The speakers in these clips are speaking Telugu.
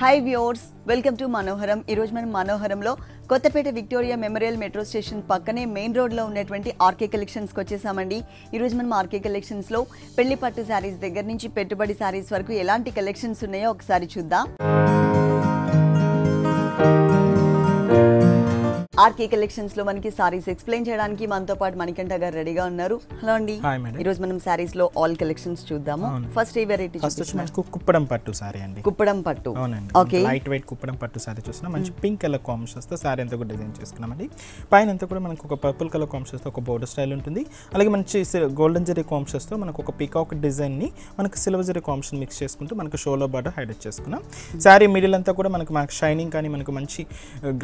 హాయ్ వ్యూర్స్ వెల్కమ్ టు మనోహరం ఈరోజు మనం మనోహరంలో Kothapet Victoria Memorial metro station పక్కనే మెయిన్ రోడ్లో ఉన్నటువంటి ఆర్కే కలెక్షన్స్కి వచ్చేసామండి. ఈరోజు మనం ఆర్కే కలెక్షన్స్లో పెళ్ళి పట్టు శారీస్ దగ్గర నుంచి పెట్టుబడి శారీస్ వరకు ఎలాంటి కలెక్షన్స్ ఉన్నాయో ఒకసారి చూద్దాం. ఆర్కే కలెక్షన్స్లో మనకి సారీస్ ఎక్స్ప్లెయిన్ చేయడానికి మనతో పాటు మణికంఠ గారు రెడీగా ఉన్నారు. హలో అండి. మేడం. ఈరోజు మనం సారీస్లో ఆల్ కలెక్షన్స్ చూద్దాము. ఫస్ట్ ఏ వెరైటీ ఫస్ట్ మనకు కుప్పడం పట్టు సారీ అండి. కుప్పడం పట్టు. ఓకే లైట్ వెయిట్ కుప్పడం పట్టు సారీ చూస్తున్నాం. మంచి పింక్ కలర్ కాంబినేషన్స్తో సారీ అంతా కూడా డిజైన్ చేసుకున్నామండి. పైన అంతా కూడా మనకు ఒక పర్పుల్ కలర్ కాంబినేషన్స్తో ఒక బోర్డర్ స్టైల్ ఉంటుంది. అలాగే మంచి గోల్డెన్ జరీ కాంబినేషన్స్తో మనకు ఒక పీకాక్ డిజైన్ని మనకు సిల్వర్ జరీ కాంబినేషన్ మిక్స్ చేసుకుంటూ మనకు షోలో బార్డర్ హైలైట్ చేసుకున్నాం. సారీ మిడిల్ అంతా కూడా మనకు మనకు షైనింగ్ కానీ మనకు మంచి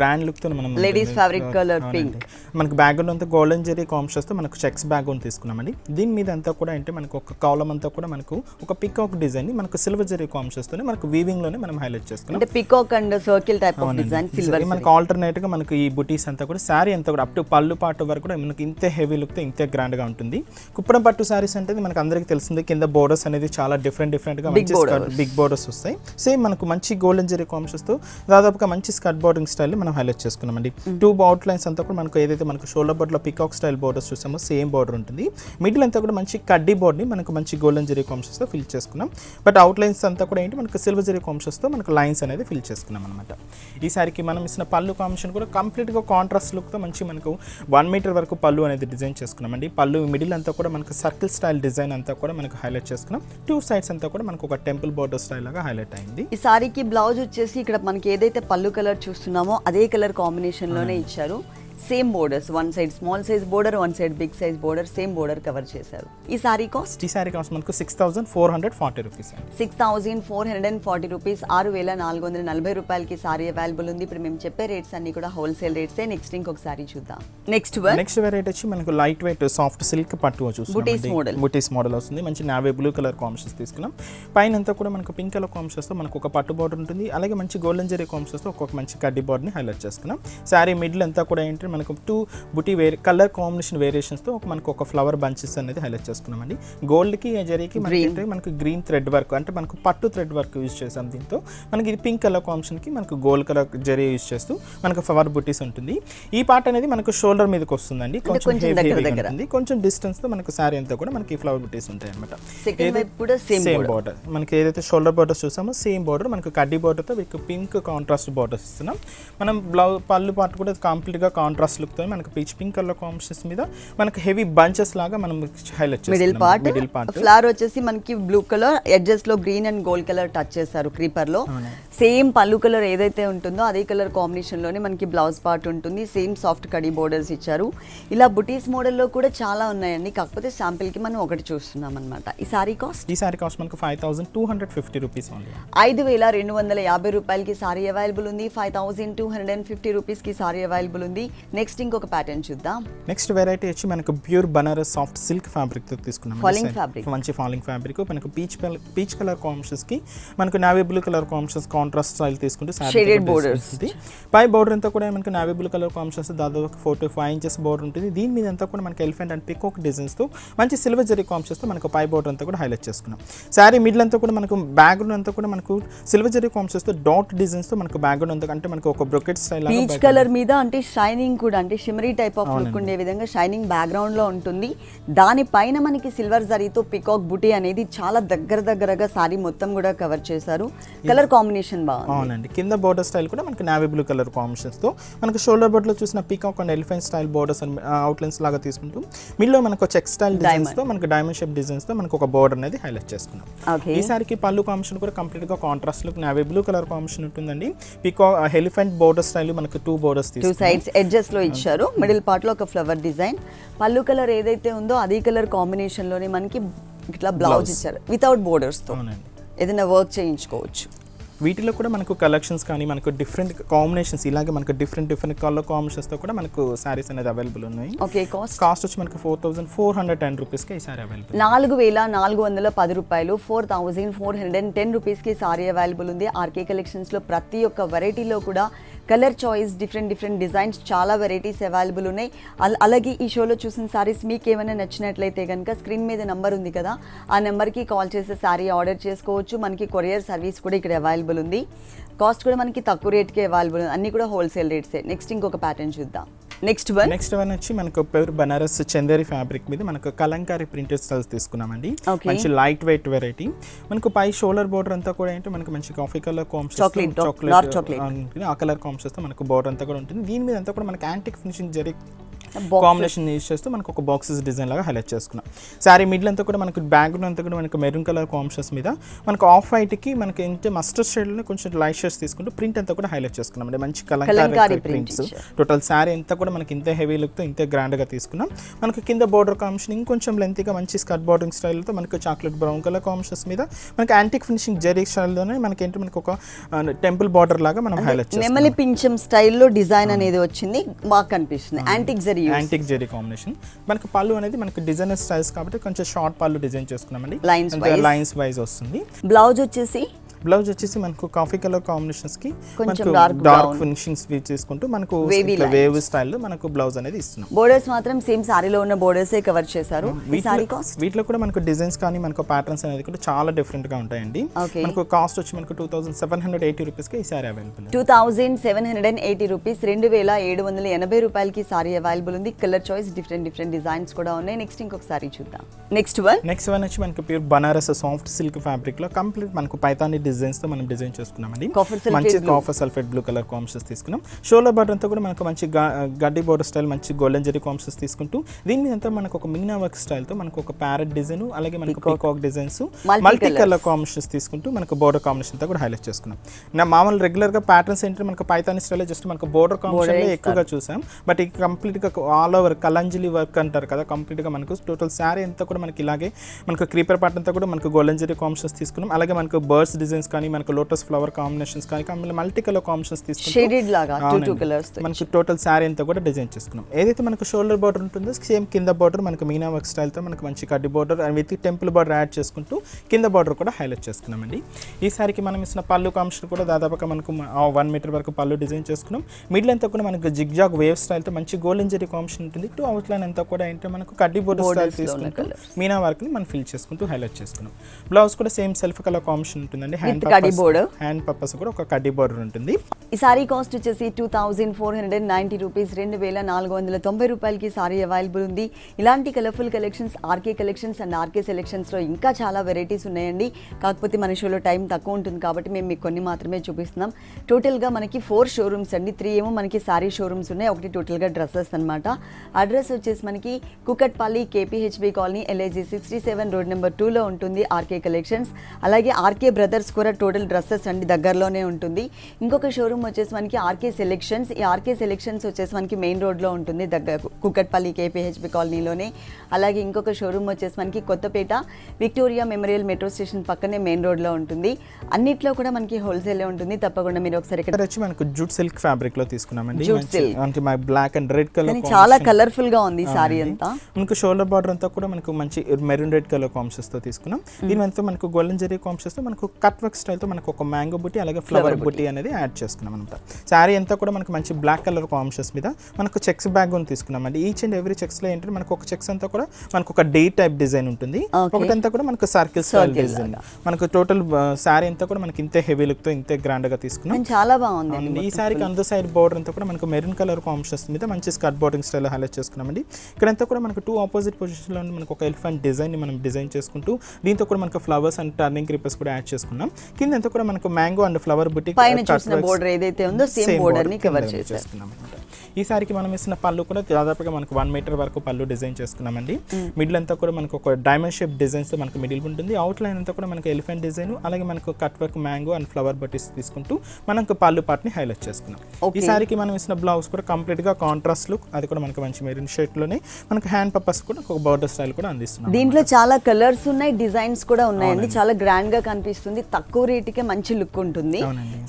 గ్రాండ్ లుక్తో మనం Ladies colour అవునండి. pink. మనకు బ్యాక్గ్రౌండ్ అంతా గోల్డెన్ జరీ కాంబినేషన్స్తో మనకు చెక్స్ బ్యాక్గ్రౌండ్ తీసుకున్నామండి. దీని మీద అంతా కూడా అంటే మనకు ఒక కాలం అంతా కూడా మనకు ఒక పికాక్ డిజైన్ని మనకు సిల్వర్ జరీ కాంబినేషన్స్ తోనే మనకు వీవింగ్లోనే మనం హైలైట్ చేసుకున్నాం. అంటే peacock and circle type of. Design silver మనకు ఆల్టర్నేట్గా మనకు ఈ బుటీస్ అంతా కూడా శారీ అంతా కూడా అప్ టు పళ్ళు పాటు వరకు కూడా మనకి ఇంతే హెవీ లుక్తో ఇంతే గ్రాండ్గా ఉంటుంది. కుప్పడం పట్టు శారీస్ అంటే మనకు అందరికీ తెలిసింది కింద బోర్డర్స్ అనేది చాలా డిఫరెంట్ డిఫరెంట్గా Big మంచి. బిగ్ బోర్డర్స్ వస్తాయి. సేమ్ మనకు మంచి గోల్డెన్ జరీ కాంబినేషన్స్తో దాదాపుగా మంచి స్కర్ట్ బోర్డింగ్ స్టైల్ మనం హైలైట్ చేసుకున్నామండి. టూ అవుట్ లైన్స్ అంతా కూడా మనకు ఏదైతే మనకు షోల్డర్ బోర్డ్లో పికాక్ స్టైల్ బోర్డర్స్ చూసామో సేమ్ బోర్డర్ ఉంటుంది. మిడిల్ అంతా కూడా మంచి కడ్డీ బోర్డ్ని మనకు మంచి గోల్డెన్ జరీ కాంబినేషన్స్తో ఫిల్ చేసుకున్నాం. బట్ అవుట్ లైన్స్ అంతా కూడా ఏంటి? మనకు సిల్వర్ జరీ కాంబినేషన్స్తో మనకు లైన్స్ అనేది ఫిల్ చేసుకున్నాం అనమాట ఈ సారికి మనం ఇచ్చిన పళ్ళు కాంబినేషన్ కూడా కంప్లీట్గా కాంట్రాస్ట్ లుక్తో మంచి మనకు వన్ మీటర్ వరకు పళ్ళు అనేది డిజైన్ చేసుకున్నామండి. పళ్ళు మిడిల్ అంతా కూడా మనకు సర్కిల్ స్టైల్ డిజైన్ అంతా కూడా మనకు హైలైట్ చేసుకున్నాం. టూ సైడ్స్ అంతా కూడా మనకు ఒక టెంపుల్ బోర్డర్ స్టైల్ లాగా హైలైట్ అయింది. ఈ సారీకి బ్లౌజ్ వచ్చేసి ఇక్కడ మనకి ఏదైతే పళ్ళు కలర్ చూస్తున్నామో అదే కలర్ కాంబినేషన్లోనే ఇచ్చారు same borders one side small size border one side big size border same border cover చేశారు. ఈ సారీ కాస్ట్ ఈ సారీ కాస్ట్ మనకు six thousand four hundred forty rupees six thousand four hundred and forty rupees ఆరు వేల నాలుగు వందల నలభై రూపాయలకి సారీ అవైలబుల్ ఉంది. ఇప్పుడు మేము చెప్పే రేట్స్ అన్ని కూడా హోల్సేల్ రేట్సే నెక్స్ట్ ఇంకొక సారీ చూద్దాం. నెక్స్ట్ నెక్స్ట్ వెరైటీ వచ్చి మనకు లైట్ వెయిట్ సాఫ్ట్ సిల్క్ పట్టు Booties model. బుటీస్ మోడల్ వస్తుంది. మంచి నావే బ్లూ కలర్ కాంబినేషన్స్ తీసుకున్నాం. పైన అంతా కూడా మనకు పింక్ కలర్ కాంబినేషన్స్తో మనకు ఒక పట్టు బార్డర్ ఉంటుంది. అలాగే మంచి గోల్డెన్ జరీ కాంబినేషన్స్తో ఒక్కొక్క మంచి కడ్డీ బార్డర్ని హైలైట్ చేసుకున్నాం. శారీ మిడిల్ అంతా కూడా ఏంటంటే మనకు టూ బుటీ వేరే కలర్ కాంబినేషన్ వేరియేషన్స్తో ఒక మనకు ఒక ఫ్లవర్ బంచెస్ అనేది హైలైట్ చేసుకున్నామండి. గోల్డ్కి జరీకి మనకి మనకు గ్రీన్ థ్రెడ్ వర్క్ అంటే మనకు పట్టు థ్రెడ్ వర్క్ యూజ్ చేసాం దీంతో. మనకి ఇది పింక్ కలర్ కాంబినేషన్కి మనకు గోల్డ్ కలర్ జరీ యూజ్ చేస్తూ మనకు ఫ్లవర్ బుటీస్ ఉంటుంది. ఈ పార్ట్ అనేది మనకు షోల్డర్ మీదకి వస్తుందండి. కొంచెం. ఉంటుంది. కొంచెం డిస్టెన్స్తో మనకు సారీ అంతా కూడా మనకి ఫ్లవర్ బుటీస్ ఉంటాయి అనమాట సేమ్ బార్డర్ మనకి ఏదైతే షోల్డర్ బార్డర్స్ చూసామో సేమ్ బార్డర్ మనకు కడ్డీ బార్డర్తో మీకు పింక్ కాంట్రాస్ట్ బార్డర్స్ ఇస్తున్నాం. మనం బ్లౌజ్ పళ్ళు పార్ట్ కూడా కంప్లీట్గా కాంట్రాస్ట్ లుక్తో మనకు పీచ్ పింక్ కలర్ కాంబినేషన్స్ మీద మనకు హెవీ బంచెస్ లాగా మనం highlight middle part middle part flower వచ్చేసి మనకి blue colour ఎడ్జెస్లో green and gold colour touch చేశారు క్రీపర్లో. సేమ్ పళ్ళు కలర్ ఏదైతే ఉంటుందో అదే కలర్ కాంబినేషన్లోనే మనకి బ్లౌజ్ పార్ట్ ఉంటుంది. సేమ్ సాఫ్ట్ కడీ బోర్డర్స్ ఇచ్చారు. ఇలా బుటీస్ మోడల్లో కూడా చాలా ఉన్నాయండి. కాకపోతే శాంపిల్కి మనం ఒకటి చూస్తున్నాం అనమాట ఈ సారీ కాస్ట్? ఈ సారీ కాస్ట్ మనకు five thousand two hundred fifty rupees ఐదు వేల రెండు వందల యాభై రూపాయలకి సారీ అవైలబుల్ ఉంది. Five thousand two hundred and fifty రూపీస్కి సారీ అవైలబుల్ ఉంది. నెక్స్ట్ ఇంకొక ప్యాటర్న్ చూద్దాం. నెక్స్ట్ వెరైటీ వచ్చి మనకు ప్యూర్ బనారస్ సాఫ్ట్ సిల్క్ ఫ్యాబ్రిక్తో తీసుకున్నాం Falling fabric. మంచి ఫాలింగ్ ఫ్యాబ్రిక్ మనకు పీచ్ పీచ్ కలర్ కాంబినేషన్స్కి మనకు navy blue colour combinations contrast style తీసుకుంటే. పై బోర్డర్ అంతా కూడా మనకు నావీ బ్లూ కలర్ కాంబినేషన్స్ దాదాపు four to five inches border ఉంటుంది. దీని మీద అంతా కూడా మనకి ఎలిఫెంట్ అండ్ పికోక్ డిజైన్స్తో మంచి సిల్వర్ జరీ కాంబినేషన్స్తో మనకు పై బోర్డర్ అంతా కూడా హైలైట్ చేసుకున్నాం. శారీ మిడిల్ అంతా కూడా మనకు బ్యాక్గ్రౌండ్ అంతా కూడా మనకు సిల్వర్ జరీ కాంబినేషన్స్తో డాట్ డిజైన్స్తో మనకు బ్యాక్గ్రౌండ్ అంతా అంటే మనకు ఒక బ్రొకెట్ స్టైల్ పీచ్ కలర్ మీద అంటే షైనింగ్ కూడా అంటే షిమరీ టైప్ ఆఫ్ లుక్ ఉండే విధంగా షైనింగ్ బ్యాక్గ్రౌండ్లో ఉంటుంది. దానిపైన మనకి సిల్వర్ జరీతో పికాక్ బుటీ అనేది చాలా దగ్గర దగ్గరగా సారీ మొత్తం కూడా కవర్ చేశారు. కలర్ కాంబినేషన్ బాగుంది. అవునండి. కింద బోర్డర్ స్టైల్ కూడా మనకి నావీ బ్లూ కలర్ కాంబినేషన్స్తో మనకు షోల్డర్ బోర్డ్లో చూసిన peacock and elephant style borders and outlines లాగా తీసుకుంటూ మిడిల్లో మనకు చెక్ స్టైల్ డిజైన్స్తో మనకు డైమండ్ షేప్ డిజైన్స్తో మనకు ఒక బోర్డర్ అనేది హైలైట్ చేసుకున్నాం. ఓకే ఈ సారికి పళ్ళు కాంబినేషన్ కూడా కంప్లీట్గా contrast look navy blue colour combination ఉంటుందండి. పీకా ఎలిఫెంట్ బోర్డర్ స్టైల్ మనకు టూ బోర్డర్స్ టూ సైడ్స్ ఎడ్జెస్లో ఇచ్చారు. మిడిల్ పార్ట్లో ఒక ఫ్లవర్ డిజైన్ పళ్ళు కలర్ ఏదైతే ఉందో అదే కలర్ కాంబినేషన్లోనే మనకి ఇట్లా బ్లౌజ్. ఇచ్చారు. వితౌట్ బోర్డర్స్తో. ఏదైనా వర్క్ చేయించుకోవచ్చు. వీటిలో కూడా మనకు కలెక్షన్స్ కానీ మనకు డిఫరెంట్ కాంబినేషన్స్ ఇలాగే మనకు డిఫరెంట్ డిఫరెంట్ కలర్ కాంబినేషన్స్తో కూడా మనకు శారీస్ అనేది అవైలబుల్ ఉన్నాయి. ఓకే కాస్ట్ కాస్ట్ వచ్చి మనకు four thousand four hundred ten రూపీస్కి ఈ సారీ అవైలబుల్ నాలుగు వేల నాలుగు వందల పది రూపాయలు four thousand four hundred and ten రూపీస్కి సారీ అవైలబుల్ ఉంది. ఆర్కే కలెక్షన్స్లో ప్రతి ఒక్క వెరైటీలో కూడా colour choice different different designs చాలా వెరైటీస్ అవైలబుల్ ఉన్నాయి. అలాగే ఈ షోలో చూసిన సారీస్ మీకు ఏమైనా నచ్చినట్లయితే కనుక స్క్రీన్ మీద నెంబర్ ఉంది కదా ఆ నెంబర్కి కాల్ చేసే శారీ ఆర్డర్ చేసుకోవచ్చు. మనకి కొరియర్ సర్వీస్ కూడా ఇక్కడ అవైలబుల్ ఉంది. కాస్ట్ కూడా మనకి తక్కువ రేట్కే అవైలబుల్ ఉంది. అన్నీ కూడా హోల్సేల్ రేట్సే నెక్స్ట్ ఇంకొక ప్యాటర్న్ చూద్దాం. నెక్స్ట్ వన్ నెక్స్ట్ వన్ వచ్చి మనకు పేరు బనారస్ చందేరి ఫ్యాబ్రిక్ మీద మనకు కలంకారీ ప్రింటెడ్ స్టైల్స్ తీసుకున్నామండి. మంచి లైట్ వెయిట్ వెరైటీ మనకు పై షోల్డర్ బోర్డర్ అంతా కూడా ఏంటి మనకు మంచి కాఫీ కలర్ కాంప్స్ dark chocolate. ఆ కలర్ కాంప్స్ మనకు బోర్డర్ అంతా కూడా ఉంటుంది దీని మీద అంతా కూడా మనకి antique finishing zari Boxes. Combination use చేస్తూ మనకు ఒక బాక్సెస్ డిజైన్ లాగా హైలైట్ చేసుకున్నాం. సారీ మిడిల్ అంతా కూడా మనకు బ్యాక్గ్రౌండ్ అంతా కూడా మనకు మెరూన్ కలర్ కాంప్షన్స్ మీద మనకు ఆఫ్ వైట్కి మనకి ఏంటంటే మస్టర్డ్ షేడ్లో కొంచెం లైట్ షేడ్స్ తీసుకుంటూ ప్రింట్ అంతా కూడా హైలైట్ చేసుకున్నాం. అంటే మంచి Kalamkari print prints. Total sari అంతా కూడా మనకి ఇంత హెవీ లుక్తో ఇంత గ్రాండ్గా తీసుకున్నాం. మనకి కింద బోర్డర్ కాంబినేషన్ ఇంకొంచెం లెంతీగా మంచి స్కర్ట్ బోర్డింగ్ స్టైల్తో మనకి చాక్లెట్ బ్రౌన్ కలర్ కాంబినేషన్స్ మీద మనకి యాంటిక్ ఫినిషింగ్ జెరీ స్టైల్లోనే మనకి ఏంటి మనకి ఒక టెంపుల్ బార్డర్ లాగా మనం హైలైట్ చేస్తాం నెమలి పింఛం స్టైల్లో డిజైన్ అనేది వచ్చింది. బాగా కనిపిస్తుంది antique zari antique zari combination మనకి పళ్ళు అనేది మనకి డిజైనర్ స్టైల్స్ కాబట్టి కొంచెం షార్ట్ పళ్ళు డిజైన్ చేసుకున్నామండి. Wise. లైన్స్ వైజ్ వస్తుంది. బ్లౌజ్ వచ్చేసి బ్లౌజ్ వచ్చేసి మనకు కాఫీ కలర్ కాంబినేషన్స్కి కొంచెం మనకు డార్క్. ఫినిషింగ్స్ చేసుకుంటూ మనకు. వేవ్ స్టైల్లో మనకు బ్లౌజ్ అనేది ఇస్తున్నాం. బోర్డర్స్ మాత్రం సేమ్ సారీలో ఉన్న బోర్డర్సే కవర్ చేశారు. కాస్ట్ వీటిలో కూడా మనకు డిజైన్స్ కానీ మనకు ప్యాటర్న్స్ అనేది కూడా చాలా డిఫరెంట్గా ఉంటాయండి. మనకు కాస్ట్ వచ్చి మనకు two thousand seven hundred eighty రూపీస్కి ఈ sari available two thousand seven hundred and eighty rupees రెండు వేల ఏడు వందల ఎనభై రూపాయలకి సారీ అవైలబుల్ ఉంది. Colour choice different different designs కూడా ఉన్నాయి. నెక్స్ట్ ఇంకొక సారీ చూద్దాం. నెక్స్ట్ వన్ నెక్స్ట్ వన్ వచ్చి మనకు ప్యూర్ బనారస్ సాఫ్ట్ సిల్క్ ఫ్యాబ్రిక్లో కంప్లీట్ మనకు పైతాని డిజైన్స్తో మనం డిజైన్ చేసుకున్నామండి మంచి. Copper sulphate blue colour combinations తీసుకున్నాం షోలో బటర్ అంతా కూడా మనకు మంచి గడ్డి బోర్డర్ స్టైల్ మంచి గోల్డెన్ జరీ కాంప్షన్స్ తీసుకుంటూ దీని మీద అంతా మనకు ఒక మిగ్నా వర్క్ స్టైల్తో మనకు ఒక ప్యారెట్ డిజైన్ అలాగే మనకు peacock designs multi. Colour combinations తీసుకుంటూ మనకు బోర్డర్ కాంబినేషన్ అంతా కూడా హైలైట్ చేసుకున్నాం నా మామూలు రెగ్యులర్గా ప్యాటర్న్స్ ఏంటంటే మనకు పైతాని స్టైల్ జస్ట్ మనకు బోర్డర్ కాంబినేషన్. ఎక్కువగా చూసాం బట్ ఇది కంప్లీట్గా ఆల్ ఓవర్ కలంజలి వర్క్ అంటారు కదా కంప్లీట్గా మనకు టోటల్ శారీ అంతా కూడా మనకి ఇలాగే మనకు క్రీపర్ పార్ట్ అంతా కూడా మనకు గోల్డెన్ జరీ కాంబినేషన్స్ తీసుకున్నాం అలాగే మనకు బర్డ్స్ డిజైన్స్ కానీ మనకు లోటస్ ఫ్లవర్ కాంబినేషన్స్ కానీ మల్టీ కలర్ కాంబినేషన్స్ తీసుకుంటాం మనకి టోటల్ శారీ అంతా కూడా డిజైన్ చేసుకున్నాం. ఏదైతే మనకు షోల్డర్ బార్డర్ ఉంటుందో సేమ్ కింద బార్డర్ మనకు మీనా వర్క్ స్టైల్తో మనకు మంచి కడ్డీ border and with temple border add చేసుకుంటూ కింద బార్డర్ కూడా హైలైట్ చేసుకున్నామండి. ఈ సారికి మనం ఇచ్చిన పళ్ళు కాంబినేషన్ కూడా దాదాపుగా మనకు వన్ మీటర్ వరకు పళ్ళు డిజైన్ చేసుకున్నాం. మిడిల్ అంతా కూడా మనకు జిగ్జాగ్ వేవ్ స్టైల్తో మంచి గోల్డెన్ జరీ కాంబినేషన్ ఉంటుంది. టూ అవుట్ లైన్ అంతా కూడా ఏంటంటే మనకు కడ్డీ బోర్డర్ స్టైల్ తీసుకుంటూ. మీనా వర్క్ని మనం ఫిల్ చేసుకుంటూ హైలైట్ చేసుకున్నాం. బ్లౌజ్ కూడా సేమ్ సెల్ఫ్ కలర్ కాంబినేషన్ ఉంటుందండి. With కడ్డీ border. హ్యాండ్ పర్పస్ కూడా ఒక కడ్డీ బార్డర్ ఉంటుంది. ఈ సారీ కాస్ట్ వచ్చేసి two thousand four hundred and ninety rupees రెండు వేల నాలుగు వందల తొంభై రూపాయలకి సారీ అవైలబుల్ ఉంది. ఇలాంటి colourful collections RK collections and RK సెలెక్షన్స్లో ఇంకా చాలా వెరైటీస్ ఉన్నాయండి. కాకపోతే మన షోలో టైం తక్కువ ఉంటుంది కాబట్టి మేము మీకు కొన్ని మాత్రమే చూపిస్తున్నాం. టోటల్గా మనకి ఫోర్ షోరూమ్స్ అండి. త్రీ ఏమో మనకి సారీ షోరూమ్స్ ఉన్నాయి. ఒకటి టోటల్గా డ్రెస్సెస్ అనమాట అడ్రస్ వచ్చేసి మనకి Kukatpally KPHB colony LIG sixty seven road number టూలో ఉంటుంది ఆర్కే కలెక్షన్స్ అలాగే ఆర్కే బ్రదర్స్ కూడా టోటల్ డ్రెస్సెస్ అండి దగ్గరలోనే ఉంటుంది. ఇంకొక షోరూమ్ వచ్చేసి మనకి ఆర్కే సెలెక్షన్స్. ఈ ఆర్కే సెలెక్షన్స్ వచ్చేసి మనకి మెయిన్ రోడ్లో ఉంటుంది దగ్గర కుకట్పల్లి కేపీహెచ్బి కాలనీలోనే. అలాగే ఇంకొక షోరూమ్ వచ్చేసి మనకి Kothapet Victoria Memorial metro station పక్కనే మెయిన్ రోడ్లో ఉంటుంది. అన్నిట్లో కూడా మనకి హోల్సేలే ఉంటుంది. తప్పకుండా మీరు ఒకసారి ఇక్కడ వచ్చి మనకు జూట్ సిల్క్ ఫ్యాబ్రిక్లో తీసుకున్నామండి. మంచి- silk. మనకి బ్లాక్ అండ్ రెడ్ కలర్ చాలా కలర్ఫుల్గా ఉంది సారీ అంతా. మనకు షోల్డర్ బార్డర్ అంతా కూడా మనకు మంచి మెరూన్ రెడ్ కలర్ కాంప్షన్స్తో తీసుకున్నాం. దీని అంతా మనకు గోల్డెన్ జరీ కాంప్షన్స్తో మనకు కట్ వర్క్ స్టైల్తో మనకు ఒక మ్యాంగో బుట్టి అలాగే ఫ్లవర్ బుట్టి అనేది యాడ్ చేసుకున్నాం అనమాట శారీ అంతా కూడా మనకు మంచి బ్లాక్ కలర్ కాంప్షన్స్ మీద మనకు చెక్స్ బ్యాగ్ తీసుకున్నామండి ఈచ్ అండ్ ఎవ్రీ చెక్స్లో ఏంటంటే మనకు ఒక చెక్స్ అంతా కూడా మనకు ఒక డే టైప్ డిజైన్ ఉంటుంది. ఒకటంతా కూడా మనకు సర్కిల్ స్టైల్ డిజైన్. మనకు టోటల్ శారీ అంతా కూడా మనకి ఇంతే హెవీ లుక్తో ఇంతే గ్రాండ్గా తీసుకున్నాం. కానీ చాలా బాగుంది. ఈ సారీకి అందు సైడ్ బోర్డర్ అంతా కూడా మనకు మెరూన్ కలర్ కాంబినేషన్స్ మీద మంచి స్కర్ట్ బోర్డింగ్ స్టైల్ హైలైట్ చేసుకున్నామండి ఇక్కడంతా కూడా మనకు టూ ఆపోజిట్ పొజిషన్లో మనకు ఒక ఎలిఫెంట్ డిజైన్ని మనం డిజైన్ చేసుకుంటూ దీంతో కూడా మనకు ఫ్లవర్స్ అండ్ టర్నింగ్ క్రీపర్స్ కూడా యాడ్ చేసుకున్నాం. కింద అంతా కూడా మనకు మ్యాంగో అండ్ ఫ్లవర్ బుట్టి పైన చూసిన బోర్డర్ ఏదైతే ఉందో సేమ్ బోర్డర్ని కవర్ చేశారు. చేసుకున్నాం అన్నమాట. ఈ సారికి మనం ఇస్తున్న పళ్ళు కూడా దాదాపుగా మనకు వన్ మీటర్ వరకు పళ్ళు డిజైన్ చేసుకున్నామండి. మిడిల్ అంతా కూడా మనకు ఒక డైమండ్ షేప్ డిజైన్స్తో మనకు మిడిల్ ఉంటుంది. అవుట్ లైన్ అంతా కూడా మనకు ఎలిఫెంట్ డిజైన్ అలాగే మనకు cut work mango and flower బట్టీస్ తీసుకుంటూ మనకు పళ్ళు పార్ట్ని హైలైట్ చేసుకున్నాం. Okay. ఈ సారికి మనం ఇస్తున్న బ్లౌజ్ కూడా కంప్లీట్గా కాంట్రాస్ట్ లుక్ అది కూడా మనకు మంచి మెరూన్ షర్ట్లోనే మనకు హ్యాండ్ పర్పస్ కూడా ఒక బోర్డర్ స్టైల్ కూడా అందిస్తున్నాం దీంట్లో చాలా కలర్స్ ఉన్నాయి డిజైన్స్ కూడా ఉన్నాయండి. చాలా గ్రాండ్గా కనిపిస్తుంది. తక్కువ రేటుకే మంచి లుక్ ఉంటుంది.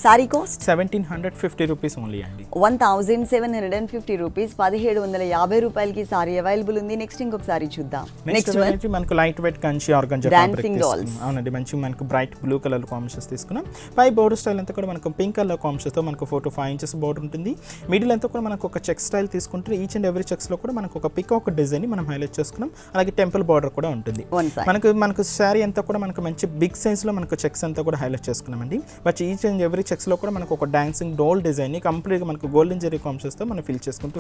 Sari cost seventeen hundred fifty rupees only అండి. One thousand seven hundred and fifty rupees. పదిహేడు వందల యాభై రూపాయలకి సారీ అవైలబుల్ ఉంది. నెక్స్ట్ ఇంకొక సారీ చూద్దాం. నెక్స్ట్ మనకు లైట్ వెయిట్ కంచి dolls. అవునండి మంచి మనకు బ్రైట్ బ్లూ కలర్ కాంబినేషన్స్ తీసుకున్నాం. పై బోర్డర్ స్టైల్ అంతా కూడా మనకు పింక్ కలర్ కాంబినేషన్స్తో మనకు four to five inches border ఉంటుంది. మిడిల్ అంతా కూడా మనకు ఒక చెక్ స్టైల్ తీసుకుంటే ఈచ్ అండ్ ఎవ్రీ చెక్స్లో కూడా మనకు ఒక పిక్ ఒక డిజైన్ మనం హైలైట్ చేసుకున్నాం. అలాగే టెంపుల్ బార్డర్ కూడా ఉంటుంది. మనకు మనకు శారీ అంతా కూడా మనకు మంచి బిగ్ సైజ్లో మనకు చెక్స్ అంతా కూడా హైలైట్ చేసుకున్నామండి. బట్ ఈచ్ అండ్ ఎవ్రీ చెక్స్లో కూడా మనకు ఒక డాన్సింగ్ డోల్ డిజైన్ని కంప్లీట్గా మనకు గోల్డెన్ జెరీ కాంబినేషన్స్తో మనం ఫిల్ చేసుకుంటూ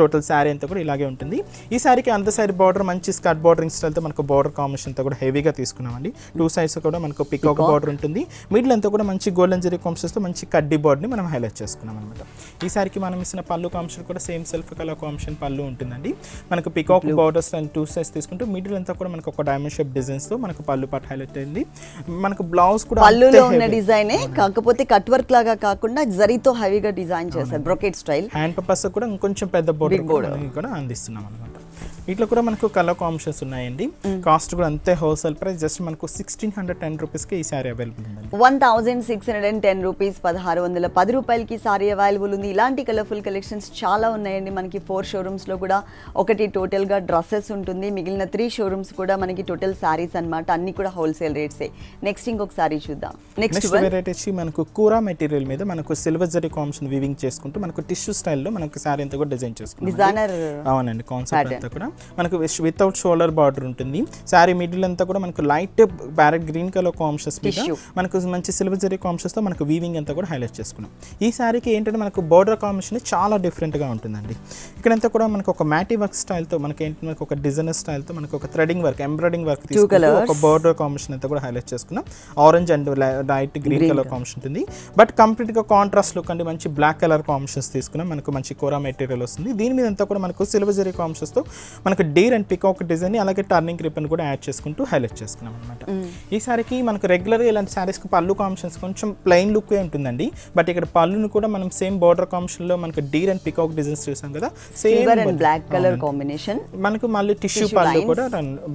టోటల్ శారీ అంతా కూడా ఇలాగే ఉంటుంది. ఈ శారీకి అంత సైడ్ బార్డర్ మంచి స్కర్ట్ బార్డరింగ్ స్టైల్తో మనకు బార్డర్ కాంబినేషన్తో కూడా హెవీగా తీసుకున్నామండి. టూ సైడ్స్ కూడా మనకు పికాక్ బార్డర్ ఉంటుంది. మిడిల్ అంతా కూడా మంచి గోల్డెన్ జరీ తో మంచి కడ్డీ బార్డర్ని మనం హైలైట్ చేసుకున్నాం అనమాట ఈ సారికి మనం ఇచ్చిన పళ్ళు కాంబినేషన్ కూడా సేమ్ సెల్ఫ్ కలర్ కాంబినేషన్ పళ్ళు ఉంటుందండి. మనకు peacock borders and two sides తీసుకుంటూ మిడిల్ అంతా కూడా మనకు ఒక డైమండ్ షేప్ డిజైన్స్తో మనకు పళ్ళు పాటు హైలైట్ అయింది. మనకు బ్లౌజ్ కూడా పళ్ళులో ఉన్న. డిజైనే కాకపోతే కట్ వర్క్ లాగా కాకుండా జరీతో హెవీగా డిజైన్ చేశారు బ్రొకెట్ స్టైల్ హ్యాండ్ పర్పస్ కూడా ఇంకొంచెం పెద్ద బోర్డర్ కూడా అందిస్తున్నాం అనమాట వీటిలో కూడా మనకు కలర్ కాంబినేషన్స్ ఉన్నాయండి. కాస్ట్ కూడా అంతే హోల్సేల్ ప్రైస్ జస్ట్ మనకు సిక్స్టీన్ హండ్రెడ్ టెన్ రూపీస్కి ఈ శారీ అవైలబుల్ ఉందండి. One thousand six hundred and ten rupees పదహారు వందల పది రూపాయలకి సారీ అవైలబుల్ ఉంది. ఇలాంటి కలర్ఫుల్ కలెక్షన్స్ చాలా ఉన్నాయండి మనకి ఫోర్ షోరూమ్స్లో కూడా. ఒకటి టోటల్గా డ్రెస్సెస్ ఉంటుంది. మిగిలిన త్రీ షోరూమ్స్ కూడా మనకి టోటల్ సారీస్ అన్నమాట. అన్ని కూడా హోల్సేల్ రేట్సే నెక్స్ట్ ఇంకొక సారీ చూద్దాం. నెక్స్ట్ వెరైటీ వచ్చి మనకు కూరా మెటీరియల్ మీద మనకు సిల్వర్ జరీ కాంబినేషన్ వివింగ్ చేసుకుంటూ మనకు టిష్యూ స్టైల్లో మనకు శారీ అంతా కూడా డిజైన్ చేసుకుంటాం డిజైనర్ అవునండి కాన్సెప్ట్ అంతా కూడా. మనకు వితౌట్ షోల్డర్ బార్డర్ ఉంటుంది. శారీ మిడిల్ అంతా కూడా మనకు light parrot green colour combinations మీద. మనకు మంచి సిల్వర్ జరీ కాంబినేషన్స్తో మనకు వీవింగ్ అంతా కూడా హైలైట్ చేసుకున్నాం. ఈ శారీకి ఏంటంటే మనకు బోర్డర్ కాంబినేషన్ చాలా different గా ఉంటుందండి. ఇక్కడంతా కూడా మనకు ఒక మ్యాటీ వర్క్ స్టైల్తో మనకి ఏంటి మనకు ఒక డిజైనర్ స్టైల్తో మనకు ఒక థ్రెడింగ్ వర్క్ ఎంబ్రాయిడింగ్ వర్క్. ఒక బోర్డర్ కాంబినేషన్ అంతా కూడా హైలైట్ చేసుకున్నాం. Orange and light green colour combination ఉంటుంది. బట్ కంప్లీట్గా కాంట్రాస్ట్ లుక్ అండి మంచి బ్లాక్ కలర్ కాంబినేషన్స్ తీసుకున్నాం. మనకు మంచి కోరా మెటీరియల్ వస్తుంది. దీని మీద అంతా కూడా మనకు సిల్వర్ జరీ మనకు డీర్ అండ్ పికాక్ డిజైన్ అలాగే టర్నింగ్ రిపన్ కూడా యాడ్ చేసుకుంటూ హైలైట్ చేసుకున్నాం అనమాట ఈ సారికి మనకు రెగ్యులర్ ఇలాంటి సారీస్కి పళ్ళు కాంబినేషన్స్ కొంచెం ప్లెయిన్ లుక్ ఉంటుందండి. బట్ ఇక్కడ పళ్ళును కూడా మనం సేమ్ బోర్డర్ కాంబినేషన్లో మనకు డీర్ అండ్ పికాక్ డిజైన్స్ చూసాం కదా సేమ్ బ్లాక్ కలర్ కాంబినేషన్ మనకు మళ్ళీ టిష్యూ పళ్ళు కూడా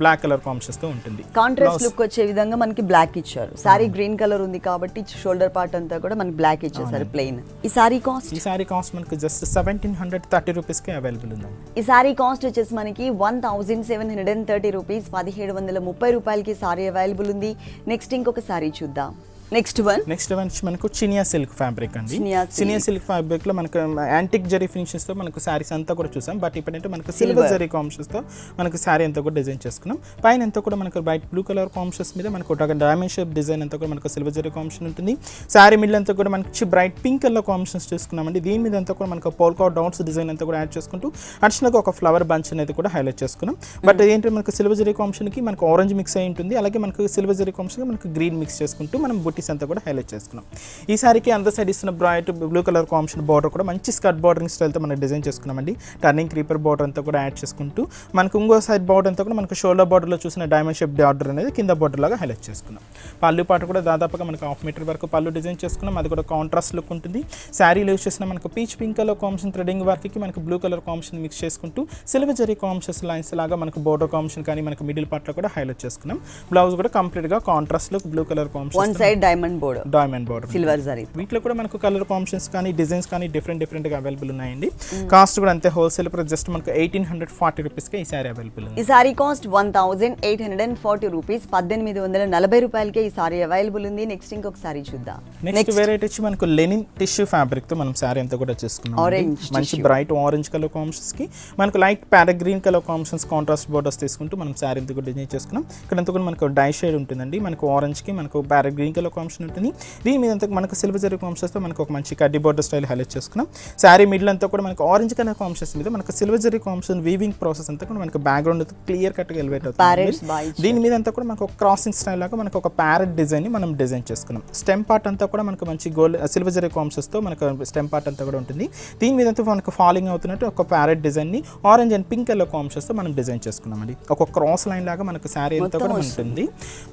బ్లాక్ కలర్ కాంబినేషన్స్తో ఉంటుంది. కాంట్రాస్ట్ లుక్ వచ్చే విధంగా మనకి బ్లాక్ ఇచ్చారు. సారీ గ్రీన్ కలర్ ఉంది కాబట్టి షోల్డర్ పార్ట్ అంతా కూడా మనకి బ్లాక్ ఇచ్చేసారు ప్లెయిన్ ఈ సారీ కాస్ట్ ఈ సారీ కాస్ట్ మనకు జస్ట్ సెవెంటీన్ హండ్రెడ్ థర్టీ రూపీస్కి అవైలబుల్ ఉందండి. ఈ సారీ కాస్ట్ వచ్చేసి మనకి one thousand seven hundred and thirty rupees పదిహేడు వందల ముప్పై రూపాయలకి సారీ అవైలబుల్ ఉంది. నెక్స్ట్ ఇంకొక సారీ చూద్దాం. నెక్స్ట్ వన్ నెక్స్ట్ వన్ మనకు చినియా సిల్క్ ఫ్యాబ్రిక్ అండి. చినియా సిల్క్. ఫ్యాబ్రిక్లో మనకు యాంటిక్ జరీ ఫినిషెస్తో మనకు శారీస్ అంతా కూడా చూసాం. బట్ ఇప్పుడంటే మనకు సిల్వర్ జరీ కాంబినేషన్స్తో మనకు శారీ అంతా కూడా డిజైన్ చేసుకున్నాం. పైన అంతా కూడా మనకు బ్రైట్ బ్లూ కలర్ కాంబినేషన్స్ మీద మనకు ఒక డైమండ్ షేప్ డిజైన్ అంతా కూడా మనకు సిల్వర్ జరీ కాంబినేషన్ ఉంటుంది. శారీ మిడిల్ అంతా కూడా మనకి బ్రైట్ పింక్ కలర్ కాంబినేషన్స్ చూసుకున్నామండి దీని మీద అంతా కూడా మనకు పోల్కా డౌన్స్ డిజైన్ అంతా కూడా యాడ్ చేసుకుంటూ అడిషనల్గా ఒక ఫ్లవర్ బంచ్ అనేది కూడా హైలైట్ చేసుకున్నాం. బట్ ఏంటంటే మనకు సిల్వర్ జరీ కాంబినేషన్కి మనకు ఆరెంజ్ మిక్స్ అయి ఉంటుంది. అలాగే మనకు సిల్వర్ జరీ కాంబినేషన్ మనకు గ్రీన్ మిక్స్ చేసుకుంటూ మనం బుటీస్ అంతా కూడా హైలైట్ చేసుకున్నాం. ఈ సారీకి అంత సైడ్ ఇస్తున్న bright blue colour combination border కూడా మంచి స్కర్ట్ బార్డరింగ్ స్టైల్తో మనం డిజైన్ చేసుకున్నామండి. టర్నింగ్ క్రీపర్ బార్డర్ అంతా కూడా యాడ్ చేసుకుంటూ మనకు ఇంకో సైడ్ బార్డర్ అంతా కూడా మనకు షోల్డర్ బార్డర్లో చూసిన డైమండ్ షేప్ బార్డర్ అనేది కింద బార్డర్ లాగా హైలైట్ చేసుకున్నాం. పళ్ళు పాటు కూడా దాదాపుగా మనకు హాఫ్ మీటర్ వరకు పళ్ళు డిజైన్ చేసుకున్నాం. అది కూడా కాంట్రాస్ట్ లుక్ ఉంటుంది. శారీలో యూస్ చేసిన మనకు peach pink colour combination threading వర్క్కి మనకు బ్లూ కలర్ కాంబినేషన్ మిక్స్ చేసుకుంటూ సిల్వర్ జరీ కాంబినేషన్ లైన్స్ లాగా మనకు బోర్డర్ కాంబినేషన్ కానీ మనకు మిడిల్ పార్ట్లో కూడా హైలైట్ చేసుకున్నాం. బ్లౌజ్ కూడా కంప్లీట్గా contrast look blue colour one combination side diamond board diamond border silver zari వీటిలో కూడా మనకు కలర్ కాంబినేషన్స్ కానీ డిజైన్స్ కానీ డిఫరెంట్ డిఫరెంట్గా అవైలబుల్ ఉన్నాయండి. కాస్ట్ కూడా అంతే హోల్సేల్ ప్రైస్ జస్ట్ మనకు ఎయిటీన్ హండ్రెడ్ ఫార్టీ రూపీస్కి ఈ సారీ అవైలబుల్ ఉంది. ఈ sari cost one thousand eight hundred and forty rupees పద్దెనిమిది వందల నలభై రూపాయలకే ఈ సారీ అవైలబుల్ ఉంది. నెక్స్ట్ ఇంకొక సారీ చూద్దాం. నెక్స్ట్ వెరైటీ వచ్చి మనకు లెనిన్ టిష్యూ ఫ్యాబ్రిక్తో మనం సారీ అంతా కూడా చేసుకున్నాం Orange మంచి. బ్రైట్ ఆరెంజ్ కలర్ కాంబినేషన్స్కి. మనకు light parrot green colour combinations contrast borders తీసుకుంటూ మనం సారీ అంతా కూడా డిజైన్ చేసుకున్నాం. ఇక్కడ అంతా కూడా మనకు డై షేడ్ ఉంటుందండి. మనకు ఆరెంజ్కి మనకు ప్యారెట్ గ్రీన్ కలర్ కాంబినేషన్ ఉంటుంది దీని మీద అంతా మనకు సిల్వర్ జరీ కాంబినేషన్స్తో మనకు ఒక మంచి కడ్డీ బోర్డర్ స్టైల్ హైలైట్ చేసుకున్నాం. సారీ మిడిల్ అంతా కూడా మనకు ఆరెంజ్ కలర్ కాంబినేషన్స్ మీద మనకు silver zari combination weaving process అంతా కూడా మనకు బ్యాక్గ్రౌండ్ క్లియర్ కట్గా ఎలివేట్ అవుతుంది. దీని మీద అంతా కూడా మనకు ఒక క్రాసింగ్ స్టైల్ లాగా మనకు ఒక ప్యారెట్ డిజైన్ని మనం డిజైన్ చేసుకున్నాం. స్టెమ్ పార్ట్ అంతా కూడా మనకు మంచి గోల్డ్ సిల్వర్ జరీ కాంప్సెస్తో మనకు స్టెమ్ పార్ట్ అంతా కూడా ఉంటుంది. దీని మీద అంతా మనకు ఫాలింగ్ అవుతున్నట్టు ఒక ప్యారెట్ డిజైన్ని ఆరెంజ్ అండ్ పింక్ కలర్ కాంప్సెస్తో మనం డిజైన్ చేసుకున్నామండి ఒక క్రాస్ లైన్ లాగా మనకు శారీ అంతా కూడా ఉంటుంది.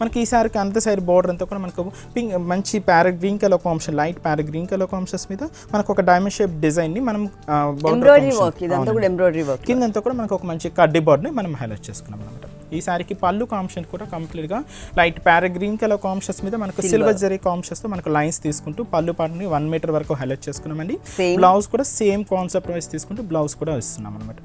మనకి ఈ సారీకి అంత సైడ్ బోర్డర్ అంతా కూడా మనకు పింక్ మంచి parrot green colour combination light parrot green colour combinations మీద మనకు ఒక డైమండ్ షేప్ డిజైన్ని మనం ఎంబ్రాయిడరీ వర్క్ ఇదంతా. కూడా ఎంబ్రాయిడరీ వర్క్ కిందంతా కూడా మనకు ఒక మంచి కడ్డీ బోర్డ్ని మనం హైలైట్ చేసుకున్నాం అనమాట ఈ సారీకి పళ్ళు కాంప్షన్ కూడా కంప్లీట్గా. Light parrot green colour combinations మీద మనకు సిల్వర్ జరీ కాంప్షన్స్తో మనకు లైన్స్ తీసుకుంటూ పళ్ళు పాటని వన్ మీటర్ వరకు హైలైట్ చేసుకున్నామండి. బ్లౌజ్ కూడా సేమ్ కాన్సెప్ట్ వైస్ తీసుకుంటూ బ్లౌజ్ కూడా ఇస్తున్నాం అనమాట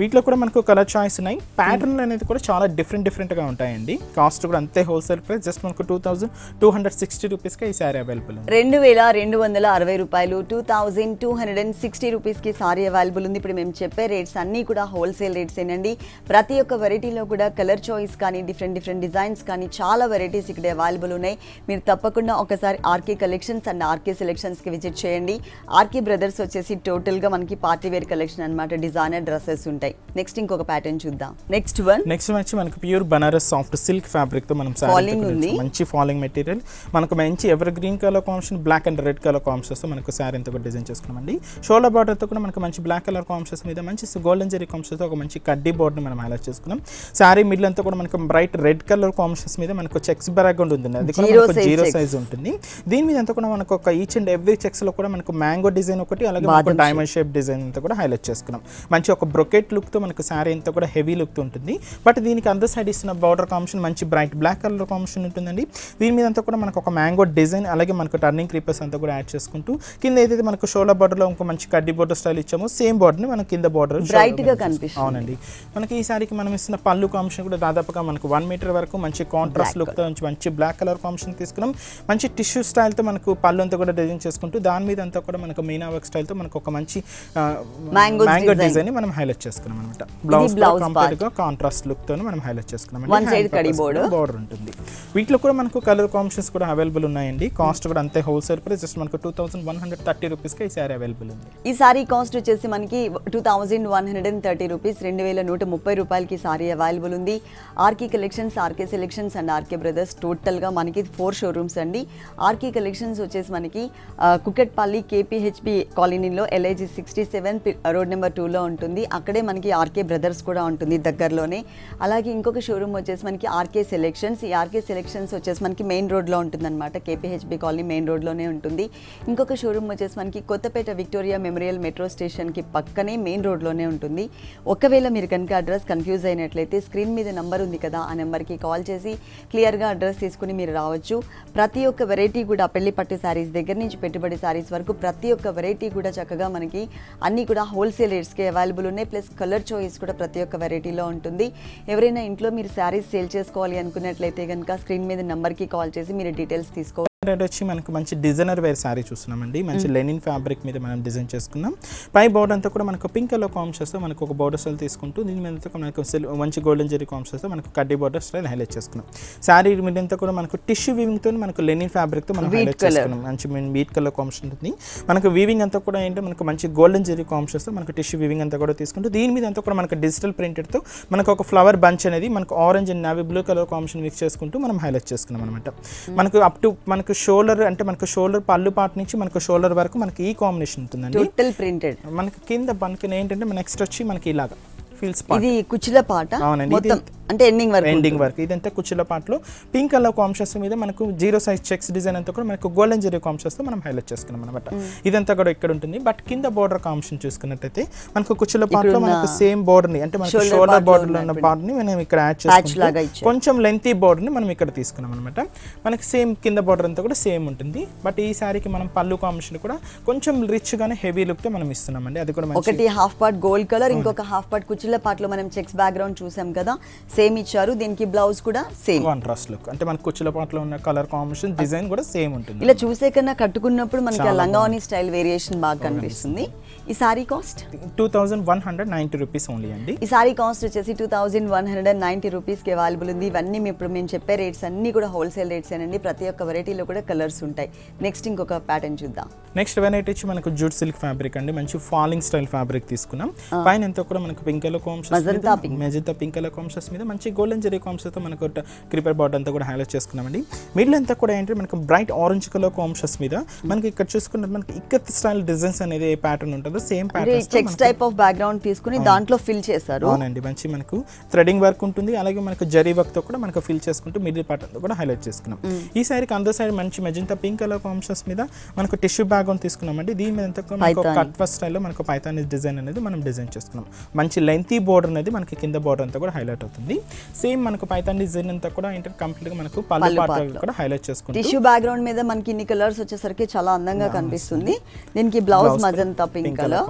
వీటిలో కూడా మనకు కలర్ చాయిస్ ఉన్నాయి. ప్యాటర్న్ అనేది కూడా చాలా డిఫరెంట్ డిఫరెంట్గా ఉంటాయండి. కాస్ట్ కూడా అంతే హోల్సేల్ ప్రైస్ జస్ట్ మనకు two thousand two hundred sixty రూపీస్కి ఈ సారీ అవైలబుల్ ఉంది. రెండు వేల రెండు వందల అరవై రూపాయలు. Two thousand two hundred and sixty రూపీస్కి సారీ అవైలబుల్ ఉంది. ఇప్పుడు మేము చెప్పే రేట్స్ అన్నీ కూడా హోల్సేల్ రేట్స్ ఏనండి. ప్రతి ఒక్క వెరైటీలో కూడా కలర్ చాయిస్ కానీ డిఫరెంట్ డిఫరెంట్ డిజైన్స్ కానీ చాలా వెరైటీస్ ఇక్కడ అవైలబుల్ ఉన్నాయి. మీరు తప్పకుండా ఒకసారి ఆర్కే కలెక్షన్స్ అండ్ ఆర్కే సెలెక్షన్స్కి విజిట్ చేయండి. ఆర్కే బ్రదర్స్ వచ్చేసి టోటల్గా మనకి పార్టీ వేర్ కలెక్షన్ అన్నమాట డిజైనర్ డ్రెస్సెస్ ఉంటాయి. నెక్స్ట్ ఇంకొక ప్యాటర్న్ చూద్దాం. నెక్స్ట్ వన్ నెక్స్ట్ వచ్చి మనకు ప్యూర్ బనారస్ సాఫ్ట్ సిల్క్ ఫ్యాబ్రిక్తో మనం తో ఉంది. మంచి ఫాలింగ్ మెటీరియల్ మనకు మంచి evergreen colour combination black and red colour కాంబినేషన్స్తో మనకు శారీ అంతా కూడా డిజైన్ చేసుకున్నామండి. షోలా బార్డర్తో కూడా మనకు మంచి బ్లాక్ కలర్ కాంబినేషన్స్ మీద మంచి గోల్డెన్ జరీ కాంబినేషన్స్తో ఒక మంచి కడ్డీ బోర్డర్ మనం హైలైట్ చేసుకున్నాం. శారీ మిడిల్ అంతా కూడా మనకు బ్రైట్ రెడ్ కలర్ కాంబినేషన్స్ మీద మనకు చెక్స్ బ్యాక్గ్రౌండ్ ఉంటుంది అది కూడా మనకు జీరో. సైజ్ ఉంటుంది. దీని మీద అంతా కూడా మనకు ఒక ఈచ్ అండ్ ఎవ్రీ చెక్స్లో కూడా మనకు మ్యాంగో డిజైన్ ఒకటి అలాగే మనకు డైమండ్ షేప్ డిజైన్ అంతా కూడా హైలైట్ చేసుకున్నాం. మంచి ఒక బ్రొకెట్ లుక్తో మనకు శారీ అంతా కూడా హెవీ లుక్తో ఉంటుంది. బట్ దీనికి అందర్ సైడ్ ఇస్తున్న బార్డర్ కాంబినేషన్ మంచి బ్రైట్ బ్లాక్ కలర్ కాంబినేషన్ ఉంటుందండి. దీని మీద అంతా కూడా మనకు ఒక మ్యాంగో డిజైన్ అలాగే మనకు టర్నింగ్ క్రీపర్స్ అంతా కూడా యాడ్ చేసుకుంటూ కింద ఏదైతే మనకు షోలా border లో ఇంకో మంచి కడ్డీ బోర్డర్ స్టైల్ ఇచ్చామో సేమ్ని మనకి కింద బార్డర్ Bright గా కనిపిస్తుంది. అవునండి. మనకి ఈ సారీకి మనం ఇస్తున్న పళ్ళు కాంబినేషన్ కూడా దాదాపుగా మనకు వన్ మీటర్ వరకు మంచి కాంట్రాస్ట్ లుక్తో మంచి మంచి బ్లాక్ కలర్ కాంబినేషన్ తీసుకున్నాం. మంచి టిష్యూ స్టైల్తో మనకు పళ్ళు అంతా కూడా డిజైన్ చేసుకుంటూ దాని మీద అంతా కూడా మనకు మీనా వర్క్ స్టైల్తో మనకు ఒక మంచి మ్యాంగో. డిజైన్ మనం హైలైట్ చేసుకున్నాం అనమాట బ్లౌజ్ blouse కంప్లీట్గా కాంట్రాస్ట్ లుక్తో మనం హైలైట్ చేసుకున్నాం. బోర్డర్ ఉంటుంది. వీటిలో కూడా మనకు కలర్ కాంబినేషన్స్ కూడా అవైలబుల్ ఉన్నాయండి. కాస్ట్ కూడా అంతే హోల్సేల్ ప్రైస్ జస్ట్ మనకు two thousand one hundred thirty రూపీస్కి ఈ సారీ అవైలబుల్ ఉంది. ఈ సారీ కాస్ట్ వచ్చేసి మనకి two thousand one hundred and thirty rupees రెండు వేల నూట ముప్పై రూపాయలకి సారీ అవైలబుల్ ఉంది. RK collections RK selections and RK brothers టోటల్గా మనకి ఫోర్ షోరూమ్స్ అండి. ఆర్కే కలెక్షన్స్ వచ్చేసి మనకి కుకెట్పల్లి కుకట్పల్లి కేపీహెచ్పి కాలనీలో LIG sixty seven road number టూలో ఉంటుంది. అక్కడే మనకి ఆర్కే బ్రదర్స్ కూడా ఉంటుంది దగ్గరలోనే. అలాగే ఇంకొక షోరూమ్ వచ్చేసి మనకి ఆర్కే సెలెక్షన్స్. ఈ ఆర్కే సెలెక్షన్స్ వచ్చేసి మనకి మెయిన్ రోడ్లో ఉంటుందన్నమాట. కేపీహెచ్బి కాలనీ మెయిన్ రోడ్లోనే ఉంటుంది. ఇంకొక షోరూమ్ వచ్చేసి మనకి కొత్తపేట విక్టోరియా మెమోరియల్ మెట్రో స్టేషన్కి పక్కనే మెయిన్ రోడ్లోనే ఉంటుంది. ఒకవేళ మీరు కనుక అడ్రస్ కన్ఫ్యూజ్ అయినట్లయితే స్క్రీన్ మీద నెంబర్ ఉంది కదా ఆ నెంబర్కి కాల్ చేసి క్లియర్గా అడ్రస్ తీసుకుని మీరు రావచ్చు. ప్రతి ఒక్క వెరైటీ కూడా పెళ్ళి పట్టు శారీస్ దగ్గర నుంచి పెట్టుబడి శారీస్ వరకు ప్రతి ఒక్క వెరైటీ కూడా చక్కగా మనకి అన్నీ కూడా హోల్సేల్ రేట్స్కి అవైలబుల్ ఉన్నాయి. ప్లస్ కలర్ చాయిస్ కూడా ప్రతి ఒక్క వెరైటీలో ఉంటుంది. ఎవరైనా ఇంట్లో మీరు శారీస్ సేల్ చేసుకోవాలి అనుకున్నట్లయితే కనుక స్క్రీన్ మీద నెంబర్కి కాల్ చేసి మీరు డీటెయిల్స్ తీసుకోవాలి రేట్ వచ్చి మనకు మంచి డిజైనర్ వేర్ శారీ చూస్తున్నామండి. మంచి లెనిన్ ఫ్యాబ్రిక్ మీద మనం డిజైన్ చేసుకున్నాం. పై బోర్డర్ అంతా కూడా మనకు పింక్ కలర్ కాంప్షన్స్ మనకు ఒక బోర్డర్ స్టైల్ తీసుకుంటూ దీని మీద మనకు మంచి గోల్డెన్ జెరీ కాంప్షన్స్ మనకు కడ్డీ బోర్డర్ స్టైల్ హైలైట్ చేసుకున్నాం. శారీ మీద అంతా కూడా మనకు టిష్యూ వీవింగ్తో మనకు లెనిన్ ఫ్యాబ్రిక్తో మనం హైలైట్. చేసుకున్నాం. మంచి వీట్ కలర్ కాంప్షన్ ఉంటుంది మనకు వీవింగ్ అంతా కూడా ఏంటంటే మనకు మంచి గోల్డెన్ జెరీ కాంప్షన్స్తో మనకు టిష్యూ వీవింగ్ అంతా కూడా తీసుకుంటూ దీని మీద అంతా కూడా మనకు డిజిటల్ ప్రింటెడ్తో మనకు ఒక ఫ్లవర్ బంచ్ అనేది మనకు orange and navy blue colour combination mix చేసుకుంటూ మనం హైలైట్ చేసుకున్నాం అనమాట మనకు అప్ టు మనకు షోల్డర్ అంటే మనకు షోల్డర్ పళ్ళు పార్ట్ నుంచి మనకు షోల్డర్ వరకు మనకి ఈ కాంబినేషన్ ఉంటుందండి. టోటల్ ప్రింటెడ్ మనకి కింద మనకి ఏంటంటే నెక్స్ట్ వచ్చి మనకి ఇలాగా. ఫీల్స్ పార్ట్ ఇది కుచ్చుల పాట. అవునండి, అంటే ఎండింగ్ వరకు ఎండింగ్ వరకు. ఇదంతా కుర్చీల పాటలో. పింక్ కలర్ కాంప్షన్స్ మీద మనకు జీరో సైజ్ చెక్స్ డిజైన్ అంతా కూడా మనకు గోల్డెన్ జెరీ కాంప్షన్స్తో మనం హైలైట్ చేసుకున్నాం అనమాట ఇదంతా కూడా ఇక్కడ ఉంటుంది. బట్ కింద బోర్డర్ కాంప్షన్ చూసుకున్నట్టయితే మనకు కుర్చీల పాటలో మనకు సేమ్ బోర్డర్ని అంటే మనకు షోల్డర్ part లో బోర్డర్లో ఉన్న ఉన్నటువంటి పార్ట్ని మనం ఇక్కడ యాడ్ చేసుకుంటూ. కొంచెం లెంతీ బోర్డర్ని మనం ఇక్కడ తీసుకున్నాం అనమాట మనకి సేమ్ కింద బోర్డర్ అంతా కూడా సేమ్ ఉంటుంది. బట్ ఈ సారీకి మనం పళ్ళు కాంబినేషన్ కూడా కొంచెం రిచ్ గానే హెవీ లుక్తో మనం ఇస్తున్నామండి అది కూడా ఒకటి హాఫ్ పార్ట్ గోల్డ్ కలర్ ఇంకొక హాఫ్ పార్ట్ కుచ్చిళ్ళ పార్ట్లో మనం చెక్స్ బ్యాక్గ్రౌండ్ చూసాం కదా. సేమ్ ఇచ్చారు దీనికి బ్లౌజ్ కూడా సేమ్ కాంట్రాస్ట్ లుక్ అంటే మనకు కుర్చీల పాటలో ఉన్న కలర్ కాంబినేషన్ డిజైన్ కూడా సేమ్ ఉంటుంది. ఇలా చూసే కన్నా కట్టుకున్నప్పుడు మనకి ఆ లంగావని స్టైల్ వేరియేషన్ బాగా కనిపిస్తుంది. ఈ sari cost two thousand one hundred ninety rupees only అండి. ఈ సారీ కాస్ట్ వచ్చేసి two thousand one hundred and ninety రూపీస్కి అవైలబుల్ ఉంది. ఇవన్నీ ఇప్పుడు మేము చెప్పే రేట్స్ అన్నీ కూడా హోల్సేల్ రేట్స్ అండి ప్రతి ఒక్క వెరైటీలో కూడా కలర్స్ ఉంటాయి. నెక్స్ట్ ఇంకొక ప్యాటర్న్ చూద్దాం. నెక్స్ట్ వెరైటీ వచ్చి మనకు జూట్ సిల్క్ ఫ్యాబ్రిక్ అండి. మంచి ఫాలింగ్ స్టైల్ ఫ్యాబ్రిక్ తీసుకున్నాం. పైన ఎంత కూడా మనకు pink colour pink. Magenta pink colour combinations మీద మంచి గోల్డెన్ జెరీ కాంప్షన్స్తో మనకు క్రీపర్ బార్డర్ అంతా కూడా హైలైట్ చేసుకున్నామండి. మిడిల్ అంతా కూడా ఏంటంటే మనకు బ్రైట్ ఆరెంజ్ కలర్ కాంప్షన్స్ మీద మనకి ఇక్కడ చూసుకుంటే మనకి ఇక్కత్ స్టైల్ డిజైన్స్ అనేది ఏ ప్యాటర్న్ ఉంటుందో same pattern checks type of background తీసుకుని దాంట్లో ఫిల్ చేశారు. అవునండి. మంచి మనకు థ్రెడింగ్ వర్క్ ఉంటుంది. అలాగే మనకు జరీ వర్క్తో కూడా మనకు ఫిల్ చేసుకుంటూ మిడిల్ పార్ట్ అంతా కూడా హైలైట్ చేసుకున్నాం. ఈ సారీకి అందర్ సైడ్ మంచి మెజంతా పింక్ కలర్ కాంప్షన్స్ మీద మనకు టిష్యూ బ్యాగ్ తీసుకున్నామండి. దీని మీద అంతా కూడా మనకు Python. కట్ ఫస్ట్ స్టైల్లో మనకు పైథాన్ డిజైన్ అనేది మనం డిజైన్ చేసుకున్నాం. మంచి లెంతీ బోర్డర్ అనేది మనకి కింద బోర్డర్ అంతా కూడా హైలైట్ అవుతుంది. ఉంటుంది. సేమ్ మనకు పైతాన్ డిజైన్ అంతా కూడా ఏంటంటే కంప్లీట్గా మనకు పళ్ళు పార్ట్. కూడా హైలైట్ చేసుకుంటూ టిష్యూ బ్యాక్గ్రౌండ్ మీద మనకి ఇన్ని కలర్స్ వచ్చేసరికి చాలా అందంగా కనిపిస్తుంది. దీనికి blouse magenta pink colour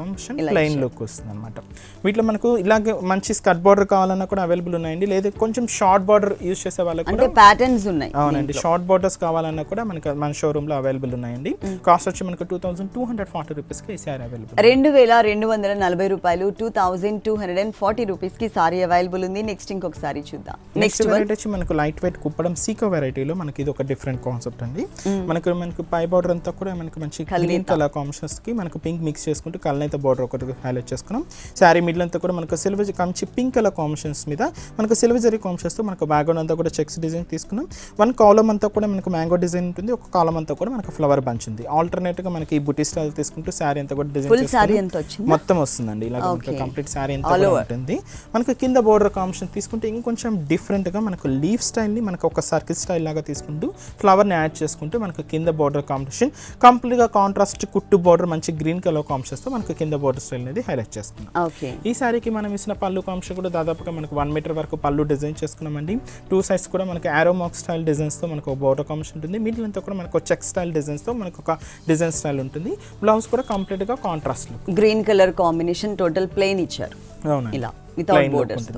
plain look వస్తుంది అనమాట వీటిలో మనకు ఇలాగే మంచి స్కర్ట్ బార్డర్ కావాలన్నా కూడా అవైలబుల్ ఉన్నాయండి. లేదా కొంచెం షార్ట్ బార్డర్ యూస్ చేసే వాళ్ళకి అంటే ప్యాటర్న్స్ ఉన్నాయి అవునండి. షార్ట్ బార్డర్స్ కావాలన్నా కూడా మనకి మన షోరూమ్లో అవైలబుల్ ఉన్నాయండి. కాస్ట్ వచ్చి మనకు two thousand two hundred forty రూపీస్కి ఈ సారీ అవైలబుల్ రెండు వేల రెండు వందల నలభై రూపాయలు two thousand two hundred and forty రూపీస్కి సారీ అవైలబుల్ ఉంది. నెక్స్ట్ ఇంకొక సారీ చూద్దాం. నెక్స్ట్ వెరైటీ వచ్చి మనకు లైట్ వెయిట్ కుప్పడం సీకో వెరైటీలో మనకి ఇది ఒక డిఫరెంట్ కాన్సెప్ట్ అండి. మనకు మనకు పై బార్డర్ అంతా కూడా మనకి మంచి గ్రీన్ కలర్ కాంబినేషన్స్కి మనకు పింక్ మిక్స్ చేసుకుంటూ కలనైతే బార్డర్ ఒకటి హైలైట్ చేసుకున్నాం. శారీ మిడిల్ అంతా కూడా మనకు silver Kanchi pink colour combinations మీద మనకు సిల్వర్ జరీ కాంబినేషన్స్తో మనకు బ్యాక్గ్రౌండ్ అంతా కూడా చెక్స్ డిజైన్ తీసుకున్నాం. వన్ కాలం అంతా కూడా మనకు మ్యాంగో డిజైన్ ఉంటుంది. ఒక కాలం అంతా కూడా మనకు ఫ్లవర్ బంచ్ ఉంది. ఆల్టర్నేట్గా మనకి ఈ బుటీ స్టైల్ తీసుకుంటూ శారీ అంతా కూడా డిజైన్ మొత్తం వస్తుందండి. ఇలా. Complete sari over. ఉంటుంది. మనకు కింద బోర్డర్ కాంబినేషన్ తీసుకుంటే ఇంకొంచెం డిఫరెంట్గా మనకు లీఫ్ స్టైల్ని మనకు ఒక సర్కిల్ స్టైల్ లాగా తీసుకుంటూ ఫ్లవర్ని యాడ్ చేసుకుంటూ మనకు కింద బోర్డర్ కాంబినేషన్ కంప్లీట్గా కాంట్రాస్ట్ కుట్టు బోర్డర్ మంచి గ్రీన్ కలర్ కాంబినేషన్తో మనకు కింద బోర్డర్ స్టైల్ అనేది హైలైట్ చేసుకున్నాం. ఓకే. ఈ సారీకి మనం ఇచ్చిన పళ్ళు కాంబినేషన్ కూడా దాదాపుగా మనకు వన్ మీటర్ వరకు పళ్ళు డిజైన్ చేసుకున్నామండి. టూ సైడ్స్ కూడా మనకి ఆరోమాక్ స్టైల్ డిజైన్స్తో మనకు బోర్డర్ కాంబినేషన్ ఉంటుంది. మిడిల్ అంతా కూడా మనకు చెక్ స్టైల్ డిజైన్స్తో మనకు ఒక డిజైన్ స్టైల్ ఉంటుంది. బ్లౌజ్ కూడా కంప్లీట్గా contrast green colour combination total plain ఇచ్చారు. అవునండి. ఇలా వితౌట్ look బోర్డర్స్.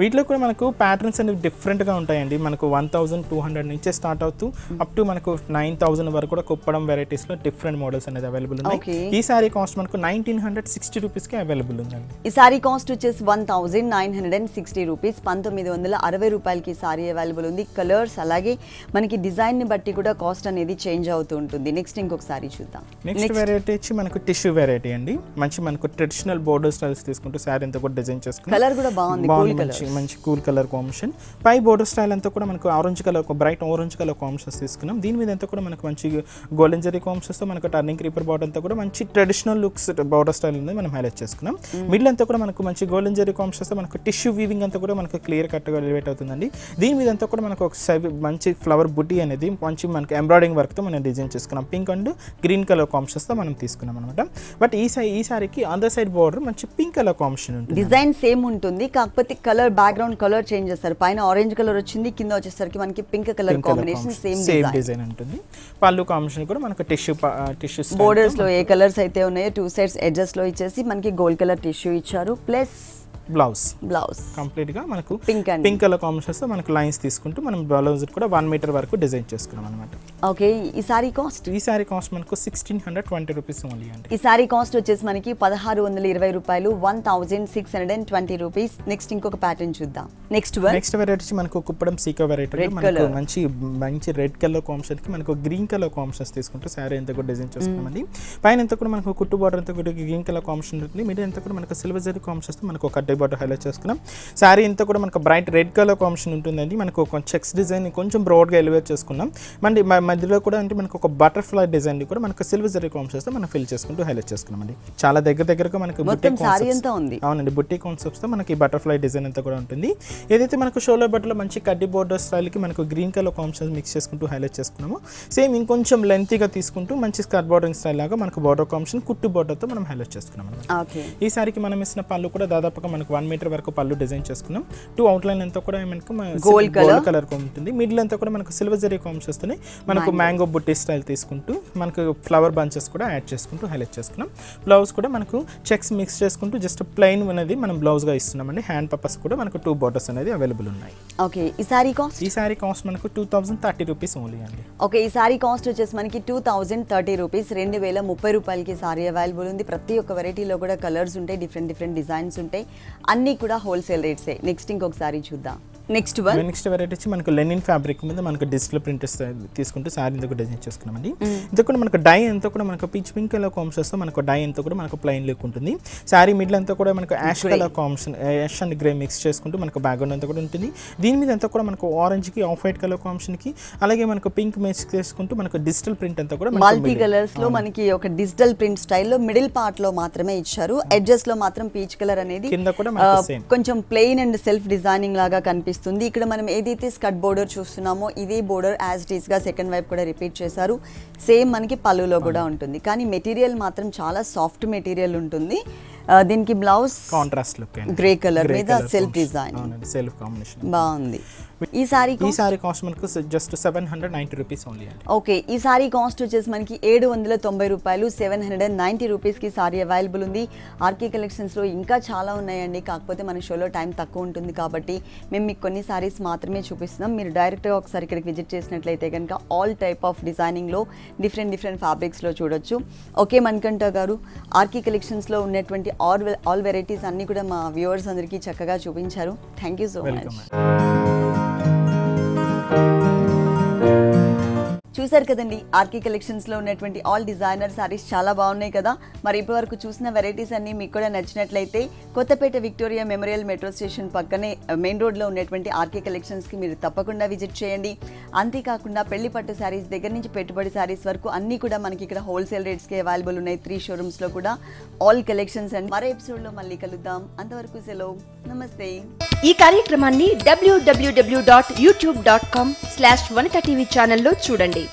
వీటిలో కూడా మనకు ప్యాటర్న్స్ అనేవి డిఫరెంట్గా ఉంటాయండి. మనకు వన్ థౌసండ్ టూ హండ్రెడ్ నుంచే స్టార్ట్ అవుతూ అప్ టు మనకు నైన్ థౌసండ్ వరకు కూడా కుప్పడం వెరైటీస్లో డిఫరెంట్ మోడల్స్ అనేది అవైలబుల్ ఉన్నాయి. ఈ సారీ కాస్ట్ మనకు నైన్టీన్ హండ్రెడ్ సిక్స్టీ రూపీస్కి అవైలబుల్ ఉందండి. ఈ సారీ కాస్ట్ వచ్చేసి one thousand nine hundred and sixty rupees పంతొమ్మిది వందల అరవై రూపాయలకి సారీ అవైలబుల్ ఉంది. కలర్స్ అలాగే మనకి డిజైన్ని బట్టి కూడా కాస్ట్ అనేది చేంజ్ అవుతూ ఉంటుంది. నెక్స్ట్ ఇంకొక సారీ చూద్దాం. నెక్స్ట్ వెరైటీ వచ్చి మనకు టిష్యూ వెరైటీ అండి. మంచి మనకు ట్రెడిషనల్ బోర్డర్ స్టైల్స్ తీసుకుంటూ శారీ అంతా కూడా డిజైన్ చేసుకుని కలర్ కూడా బాగుంది. మంచి కూల్ కలర్ కాంబినేషన్. పై బోర్డర్ స్టైల్ అంతా కూడా మనకు orange colour bright orange colour combinations తీసుకున్నాం. దీని మీద అంతా కూడా మనకు మంచి గోల్డెన్ జరీ కాంబినేషన్స్తో మనకు టర్నింగ్ క్రీపర్ బార్డర్ అంతా కూడా మంచి ట్రెడిషనల్ లుక్స్ బోర్డర్ స్టైల్ ఉంది మనం హైలైట్ చేసుకున్నాం. మిడిల్ అంతా కూడా మనకు మంచి గోల్డెన్ జరీ కాంబినేషన్స్తో మనకు టిష్యూ వీవింగ్ అంతా కూడా మనకు క్లియర్ కట్గా ఎలివేట్ అవుతుందండి. దీని మీద అంతా కూడా మనకు ఒక మంచి ఫ్లవర్ బుట్టి అనేది మంచి మనకి ఎంబ్రాయిడింగ్ వర్క్తో మనం డిజైన్ చేసుకున్నాం. పింక్ అండ్ గ్రీన్ కలర్ కాంబినేషన్స్తో మనం తీసుకున్నాం అనమాట బట్ ఈ సై ఈ సారీకి ద సైడ్ బోర్డర్ మంచి పింక్ కలర్ కాంబినేషన్ ఉంటుంది. డిజైన్ సేమ్ ఉంటుంది కాకపోతే కలర్ బ్యాక్గ్రౌండ్ కలర్ చేంజ్ చేస్తారు. పైన ఆరెంజ్ కలర్ వచ్చింది కింద వచ్చేసరికి మనకి pink colour combination same same design design ఉంటుంది. పళ్ళు కాంబినేషన్ కూడా మనకు టిష్యూ టిష్యూ బోర్డర్స్లో ఏ కలర్స్ అయితే ఉన్నాయో టూ సైడ్స్ ఎడ్జెస్లో ఇచ్చేసి మనకి గోల్డ్ కలర్ టిష్యూ ఇచ్చారు. Plus blouse. బ్లౌజ్. కంప్లీట్గా మనకు పింక్ అండ్ పింక్ కలర్ కాంబినేషన్స్తో మనకు లైన్స్ తీసుకుంటూ మనం బ్లౌజ్ కూడా వన్ మీటర్ వరకు డిజైన్ చేసుకున్నాం అనమాట ఓకే ఈ సారీ కాస్ట్? ఈ సారీ కాస్ట్ మనకు sixteen hundred twenty rupees only అండి. ఈ సారీ కాస్ట్ వచ్చేసి మనకి పదహారు వందల ఇరవై రూపాయలు one thousand six hundred and twenty rupees next ఇంకొక ప్యాటర్న్ చూద్దాం. నెక్స్ట్ వన్ నెక్స్ట్ వెరైటీ మనకు కుప్పడం సీకో వెరైటీ మనకు. మంచి మంచి రెడ్ కలర్ కాంబినేషన్కి మనకు గ్రీన్ కలర్ కాంబినేషన్స్ తీసుకుంటూ శారీ అంతా కూడా డిజైన్ చేసుకున్నామండి. పైన అంతా కూడా మనకు కుట్టు బార్డర్ అంతా కూడా గ్రీన్ కలర్ కాంబినేషన్ ఉంటుంది. మిడిల్ అంతా కూడా మనకు సిల్వర్ జరీ కాంబినేషన్ మనకు ఒక బార్డర్ హైలైట్ చేసుకున్నాం. శారీ అంతా కూడా మనకు బ్రైట్ రెడ్ కలర్ కాంబినేషన్ ఉంటుందండి. మనకు ఒక చెక్స్ డిజైన్ కొంచెం broad గా ఎలివేట్ చేసుకున్నాం. మళ్ళీ మ- మధ్యలో కూడా అంటే మనకు ఒక బటర్ఫ్లై డిజైన్ కూడా మనకు సిల్వర్ జరీ కాంబినేషన్తో మనం ఫిల్ చేసుకుంటూ హైలైట్ చేసుకున్నామండి. చాలా దగ్గర దగ్గరగా మనకు అవునండి. బుట్టి కాన్సెప్ట్స్తో మనకి బటర్ఫ్లై డిజైన్ అంతా కూడా ఉంటుంది. ఏదైతే మనకు షోలో బట్టలో మంచి కడ్డీ బోర్డర్ స్టైల్కి మనకు గ్రీన్ కలర్ కాంబినేషన్ మిక్స్ చేసుకుంటూ హైలైట్ చేసుకున్నాము సేమ్ ఇంకొంచెం లెంతీగా తీసుకుంటూ మంచి స్కర్ట్ బోర్డరింగ్ స్టైల్ లాగా మనకు బోర్డర్ కాంబినేషన్ కుట్టు బోర్డర్తో మనం హైలైట్ చేసుకున్నాం ఈ సారికి మనం ఇచ్చిన పళ్ళు కూడా దాదాపుగా మనకు వన్ మీటర్ వరకు పళ్ళు డిజైన్ చేసుకున్నాం. టూ అవుట్ లైన్ అంతా కూడా మనకు Gold colour. కలర్ ఉంటుంది. మిడిల్ అంతా కూడా మనకు సిల్వర్ జరీ కాంబినేషన్ వస్తుంది మనకు మ్యాంగో బుట్టి స్టైల్ తీసుకుంటూ మనకు ఫ్లవర్ బంచెస్ కూడా యాడ్ చేసుకుంటూ హైలైట్ చేసుకున్నాం. బ్లౌజ్ కూడా మనకు చెక్స్ మిక్స్ చేసుకుంటూ జస్ట్ ప్లెయిన్ అనేది మనం బ్లౌజ్గా ఇస్తున్నామండి. హ్యాండ్ పర్పస్ కూడా మనకు టూ బార్డర్స్ అనేది అవైలబుల్ ఉన్నాయి. ఓకే ఈ సారీ కాస్ట్ ఈ సారీ కాస్ట్ మనకు two thousand thirty rupees only అండి. ఓకే ఈ సారీ కాస్ట్ వచ్చేసి మనకి టూ థౌజండ్ థర్టీ రూపీస్ రెండు వేల ముప్పై రూపాయలకి సారీ అవైలబుల్ ఉంది. ప్రతి ఒక్క వెరైటీలో కూడా కలర్స్ ఉంటాయి డిఫరెంట్ డిఫరెంట్ డిజైన్స్ ఉంటాయి. అన్నీ కూడా హోల్సేల్ రేట్సే. నెక్స్ట్ ఇంకొక సారీ చూద్దాం. నెక్స్ట్ వన్ నెక్స్ట్ వెరైటీ వచ్చి మనకు లెనిన్ ఫ్యాబ్రిక్ మీద మనకు డిజిటల్ ప్రింట్ తీసుకుంటూ సారీ ఇంత కూడా డిజైన్ చేసుకున్నామండి. ఇది కూడా మనకు డై అంతా కూడా మనకు పీచ్ పింక్ కలర్ కాంబినేషన్స్ మనకు డై అంతా కూడా మనకు ప్లెయిన్ లుక్ ఉంటుంది. సారీ మిడిల్ అంతా కూడా మనకు ash colour combination ash and grey mix చేసుకుంటూ మనకు బ్యాక్గ్రౌండ్ అంతా కూడా ఉంటుంది. దీని మీద అంతా కూడా మనకు ఆరెంజ్కి ఆఫ్ వైట్ కలర్ కాంబినేషన్కి అలాగే మనకు పింక్ మిక్స్ చేసుకుంటూ మనకు డిజిటల్ ప్రింట్ అంతా కూడా మల్టీ. కలర్స్లో మనకి ఒక డిజిటల్ ప్రింట్ స్టైల్లో మిడిల్ పార్ట్లో మాత్రమే ఇచ్చారు. ఎడ్జెస్లో మాత్రం పీచ్ కలర్ అనేది కింద కూడా కొంచెం ప్లెయిన్ అండ్ సెల్ఫ్ డిజైనింగ్ లాగా కనిపిస్తుంది. ఇక్కడ మనం ఏదైతే స్కట్ బోర్డర్ చూస్తున్నామో ఇదే బోర్డర్ యాజ్ ఇట్ ఈస్గా సెకండ్ వైపు కూడా రిపీట్ చేశారు. సేమ్ మనకి పళ్ళులో కూడా ఉంటుంది. కానీ మెటీరియల్ మాత్రం చాలా సాఫ్ట్ మెటీరియల్ ఉంటుంది. దీనికి blouse contrast look grey colour మీద సెల్ఫ్ డిజైన్. Self combination. బాగుంది. ఈ సారీ ఈ సారీ కాస్ట్ మనకు just seven hundred ninety rupees only అండి. ఓకే ఈ సారీ కాస్ట్ వచ్చేసి మనకి ఏడు వందల తొంభై రూపాయలు సెవెన్ హండ్రెడ్ అండ్ నైంటీ రూపీస్కి సారీ అవైలబుల్ ఉంది. ఆర్కే కలెక్షన్స్లో ఇంకా చాలా ఉన్నాయండి. కాకపోతే మన షోలో టైం తక్కువ ఉంటుంది కాబట్టి మేము మీకు కొన్ని సారీస్ మాత్రమే చూపిస్తున్నాం. మీరు డైరెక్ట్గా ఒకసారి ఇక్కడికి విజిట్ చేసినట్లయితే కనుక ఆల్ టైప్ ఆఫ్ డిజైనింగ్లో డిఫరెంట్ డిఫరెంట్ ఫ్యాబ్రిక్స్లో చూడొచ్చు. ఓకే మణికంఠ గారు ఆర్కే కలెక్షన్స్లో ఉన్నటువంటి ఆల్ ఆల్ వెరైటీస్ అన్నీ కూడా మా వ్యూవర్స్ అందరికీ చక్కగా చూపించారు. థ్యాంక్ యూ సో మచ్ చూసారు కదండి ఆర్కే కలెక్షన్స్లో ఉన్నటువంటి ఆల్ డిజైనర్ సారీస్ చాలా బాగున్నాయి కదా. మరి ఇప్పటివరకు చూసిన వెరైటీస్ అన్ని మీకు కూడా నచ్చినట్లయితే Kothapet Victoria Memorial metro station పక్కనే మెయిన్ రోడ్లో ఉన్నటువంటి ఆర్కే కలెక్షన్స్కి మీరు తప్పకుండా విజిట్ చేయండి. అంతేకాకుండా పెళ్ళి పట్టు శారీస్ దగ్గర నుంచి పెట్టుబడి శారీస్ వరకు అన్ని కూడా మనకి ఇక్కడ హోల్సేల్ రేట్స్కి అవైలబుల్ ఉన్నాయి. త్రీ షోరూమ్స్లో కూడా ఆల్ కలెక్షన్స్ అండ్ మరో ఎపిసోడ్లో మళ్ళీ కలుద్దాం. అంతవరకు సెలవు. నమస్తే. ఈ కార్యక్రమాన్ని WWW dot YouTube dot com slash Vanitha TV ఛానల్లో చూడండి.